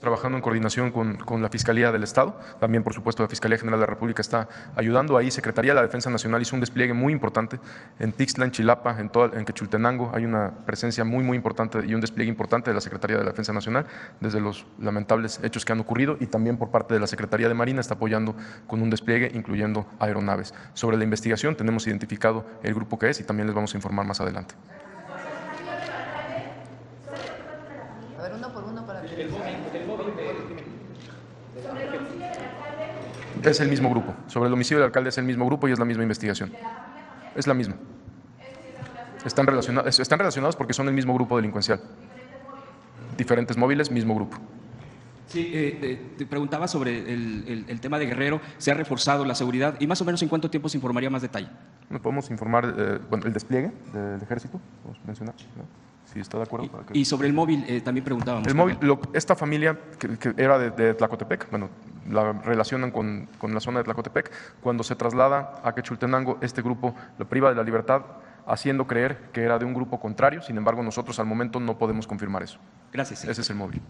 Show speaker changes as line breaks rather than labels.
trabajando en coordinación con, con, la Fiscalía del Estado, también por supuesto la Fiscalía General de la República está ayudando, ahí Secretaría de la Defensa Nacional hizo un despliegue muy importante en Tixla, en Chilapa, en, todo, en Quechultenango, hay una presencia muy muy importante y un despliegue importante de la Secretaría de la Defensa Nacional desde los lamentables hechos que han ocurrido y también por parte de la Secretaría de Marina está apoyando con un despliegue incluyendo aeronaves. Sobre la investigación tenemos identificado el grupo que es y también les vamos a informar más adelante.
A ver, uno por uno para que...
Es el mismo grupo. Sobre el homicidio del alcalde es el mismo grupo y es la misma investigación. Es la misma. Están relacionados, están relacionados porque son el mismo grupo delincuencial. Diferentes móviles, mismo grupo.
Sí, eh, eh, te preguntaba sobre el, el, el, tema de Guerrero. ¿Se ha reforzado la seguridad? ¿Y más o menos en cuánto tiempo se informaría más detalle?
¿No podemos informar eh, bueno, el despliegue del ejército? ¿Podemos mencionar? ¿No? Si está de acuerdo.
Y, que... y sobre el móvil eh, también preguntábamos.
El móvil, lo, esta familia que, que era de, de, Tlacotepec, bueno, la relacionan con, con, la zona de Tlacotepec, cuando se traslada a Quechultenango, este grupo lo priva de la libertad, haciendo creer que era de un grupo contrario, sin embargo nosotros al momento no podemos confirmar eso.
Gracias.
Ese es el móvil.